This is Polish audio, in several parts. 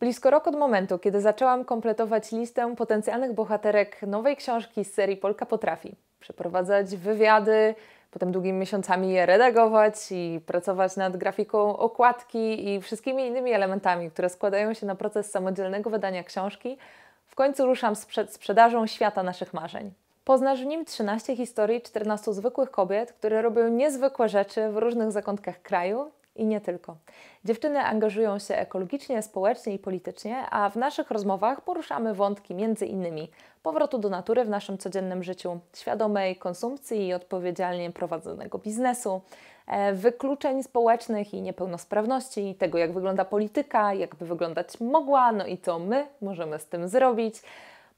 Blisko rok od momentu, kiedy zaczęłam kompletować listę potencjalnych bohaterek nowej książki z serii Polka Potrafi, przeprowadzać wywiady, potem długimi miesiącami je redagować i pracować nad grafiką okładki i wszystkimi innymi elementami, które składają się na proces samodzielnego wydania książki, w końcu ruszam z przed sprzedażą świata naszych marzeń. Poznasz w nim 13 historii 14 zwykłych kobiet, które robią niezwykłe rzeczy w różnych zakątkach kraju i nie tylko. Dziewczyny angażują się ekologicznie, społecznie i politycznie, a w naszych rozmowach poruszamy wątki między innymi powrotu do natury w naszym codziennym życiu, świadomej konsumpcji i odpowiedzialnie prowadzonego biznesu, e, wykluczeń społecznych i niepełnosprawności, tego jak wygląda polityka, jakby wyglądać mogła, no i co my możemy z tym zrobić.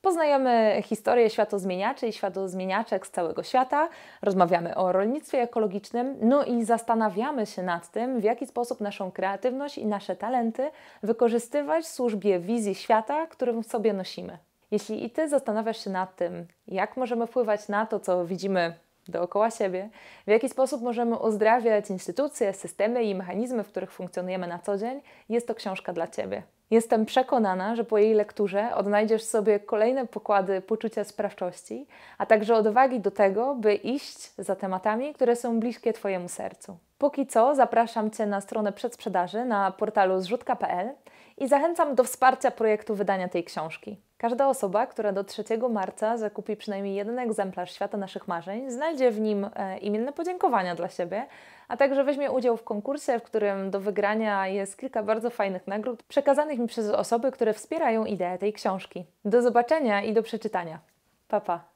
Poznajemy historię światozmieniaczy i światozmieniaczek z całego świata, rozmawiamy o rolnictwie ekologicznym, no i zastanawiamy się nad tym, w jaki sposób naszą kreatywność i nasze talenty wykorzystywać w służbie wizji świata, którą w sobie nosimy. Jeśli i Ty zastanawiasz się nad tym, jak możemy wpływać na to, co widzimy dookoła siebie, w jaki sposób możemy uzdrawiać instytucje, systemy i mechanizmy, w których funkcjonujemy na co dzień, jest to książka dla Ciebie. Jestem przekonana, że po jej lekturze odnajdziesz sobie kolejne pokłady poczucia sprawczości, a także odwagi do tego, by iść za tematami, które są bliskie Twojemu sercu. Póki co zapraszam Cię na stronę przedsprzedaży na portalu zrzutka.pl i zachęcam do wsparcia projektu wydania tej książki. Każda osoba, która do 3 marca zakupi przynajmniej jeden egzemplarz Świata Naszych Marzeń, znajdzie w nim e, imienne podziękowania dla siebie, a także weźmie udział w konkursie, w którym do wygrania jest kilka bardzo fajnych nagród przekazanych mi przez osoby, które wspierają ideę tej książki. Do zobaczenia i do przeczytania. Pa, pa.